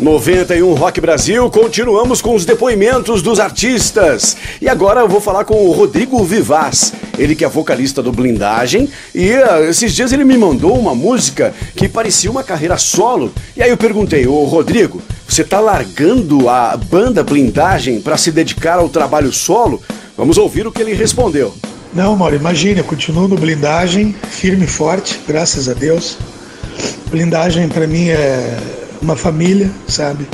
91 Rock Brasil, continuamos com os depoimentos dos artistas. E agora eu vou falar com o Rodrigo Vivaz, ele que é vocalista do Blindagem. E uh, esses dias ele me mandou uma música que parecia uma carreira solo. E aí eu perguntei, ô Rodrigo, você tá largando a banda Blindagem para se dedicar ao trabalho solo? Vamos ouvir o que ele respondeu. Não, Mauro, imagine, eu continuo no Blindagem, firme e forte, graças a Deus. Blindagem para mim é uma família, sabe?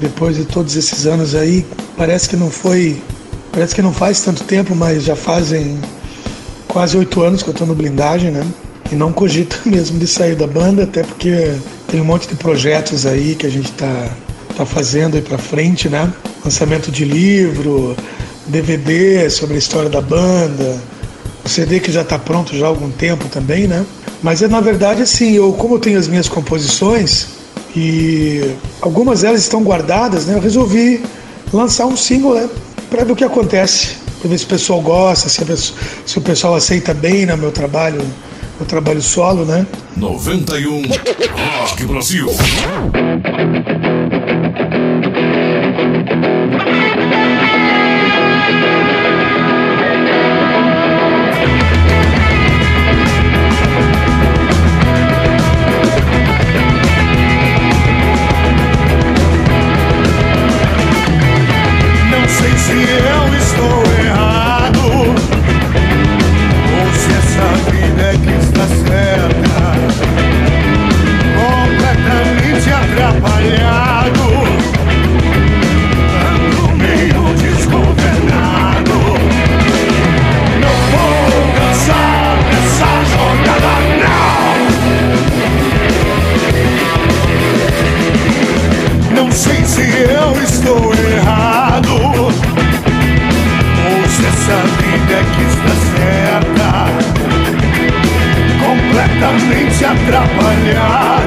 Depois de todos esses anos aí, parece que não foi, parece que não faz tanto tempo, mas já fazem quase oito anos que eu estou no blindagem, né? E não cogito mesmo de sair da banda, até porque tem um monte de projetos aí que a gente tá, tá fazendo aí para frente, né? Lançamento de livro, DVD sobre a história da banda, o CD que já está pronto já há algum tempo também, né? Mas é na verdade assim, eu como eu tenho as minhas composições e algumas delas estão guardadas, né? Eu resolvi lançar um single, né? Para ver o que acontece, para ver se o pessoal gosta, se, pessoa, se o pessoal aceita bem no meu trabalho, meu trabalho solo, né? 91 Rock Brasil. Forças não, não atrapalhar.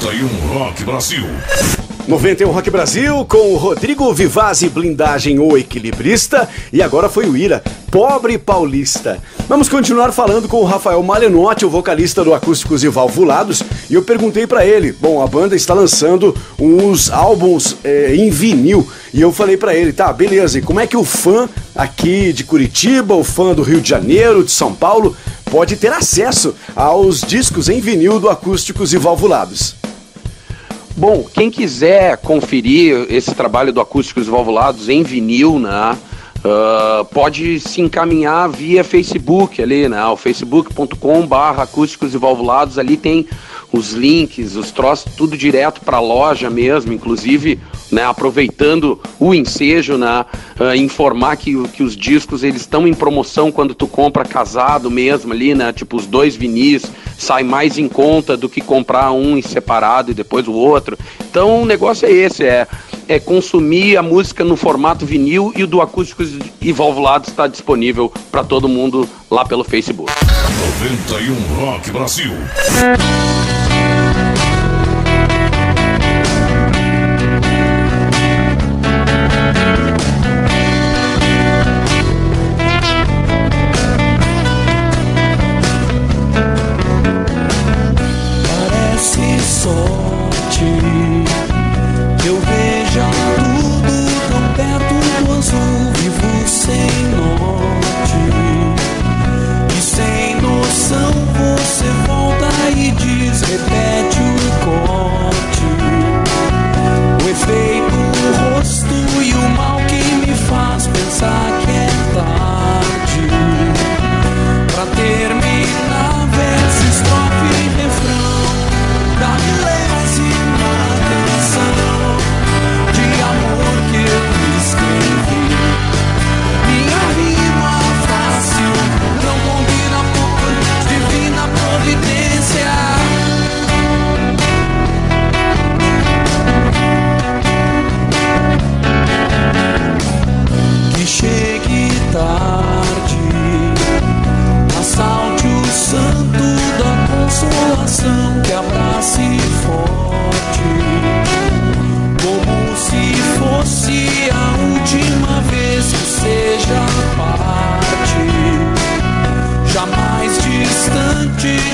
91 Rock Brasil. 91 Rock Brasil com o Rodrigo Vivazzi, blindagem ou equilibrista. E agora foi o Ira, pobre paulista. Vamos continuar falando com o Rafael Malenotti, o vocalista do Acústicos e Valvulados. E eu perguntei para ele: bom, a banda está lançando uns álbuns é, em vinil. E eu falei para ele: tá, beleza, e como é que o fã aqui de Curitiba, o fã do Rio de Janeiro, de São Paulo, pode ter acesso aos discos em vinil do Acústicos e Valvulados? Bom, quem quiser conferir esse trabalho do Acústicos Valvulados em vinil, né? Uh, pode se encaminhar via Facebook ali, né? O facebook.com barra acústicos e valvulados, ali tem os links, os troços, tudo direto para a loja mesmo, inclusive, né, aproveitando o ensejo, né, uh, informar que, que os discos eles estão em promoção quando tu compra casado mesmo ali, né, tipo os dois vinis, sai mais em conta do que comprar um separado e depois o outro. Então o negócio é esse, é, é consumir a música no formato vinil e o do Acústicos e Valvulados está disponível para todo mundo lá pelo Facebook. 91 Rock Brasil.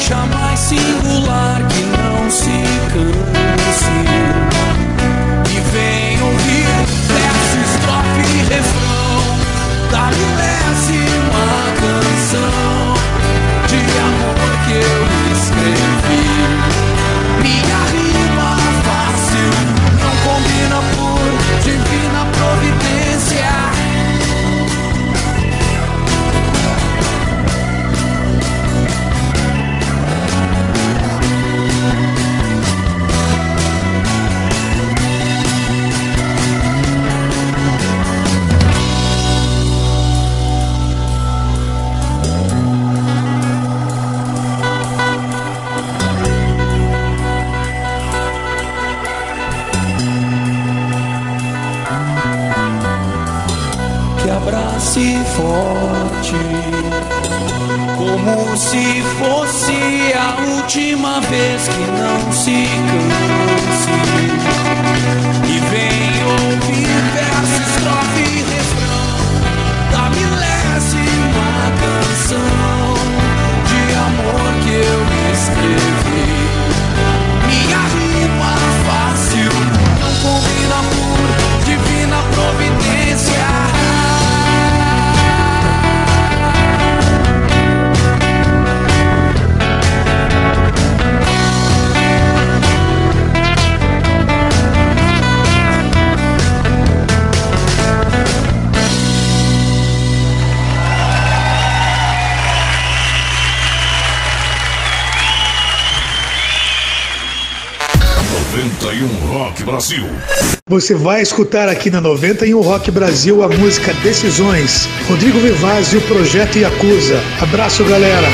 jamais singular. última vez que não se Brasil. Você vai escutar aqui na 91 Rock Brasil a música Decisões. Rodrigo Vivaz e o Projeto Yakuza. Abraço, galera.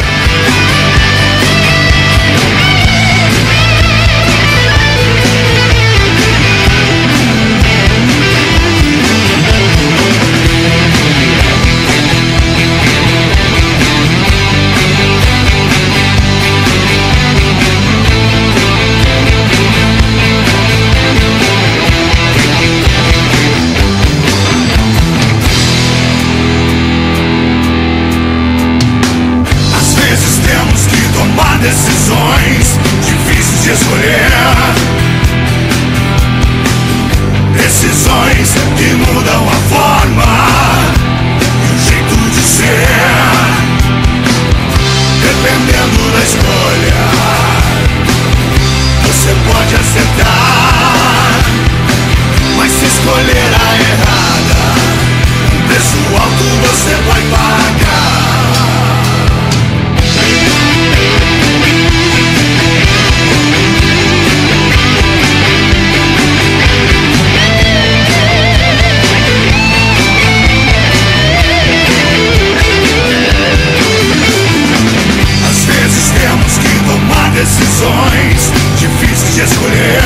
Dependendo na escolha, você pode acertar, mas se escolher a errada, um preço alto você vai pagar. escolher.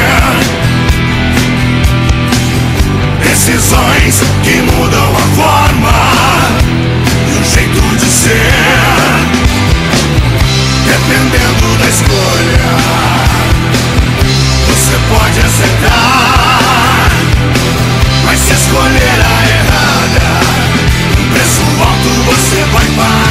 Decisões que mudam a forma E o jeito de ser. Dependendo da escolha Você pode acertar Mas se escolher a errada Um preço alto você vai pagar.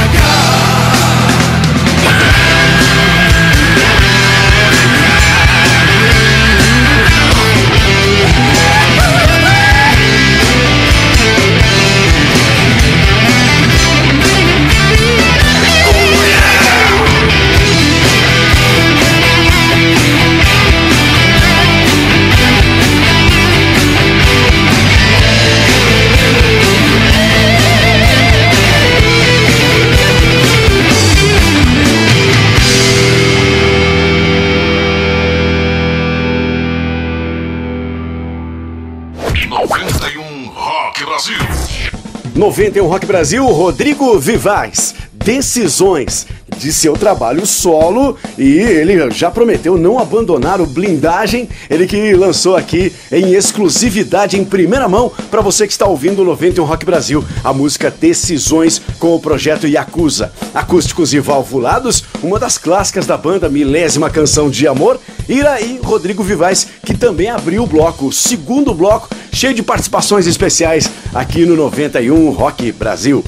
Brasil. 91 Rock Brasil, Rodrigo Vivaz. Decisões de seu trabalho solo e ele já prometeu não abandonar o blindagem, ele que lançou aqui em exclusividade em primeira mão para você que está ouvindo o 91 Rock Brasil, a música Decisões com o projeto Yakuza. Acústicos e valvulados, uma das clássicas da banda, milésima canção de amor, e aí Rodrigo Vivaz que também abriu o bloco, o segundo bloco, cheio de participações especiais aqui no 91 Rock Brasil.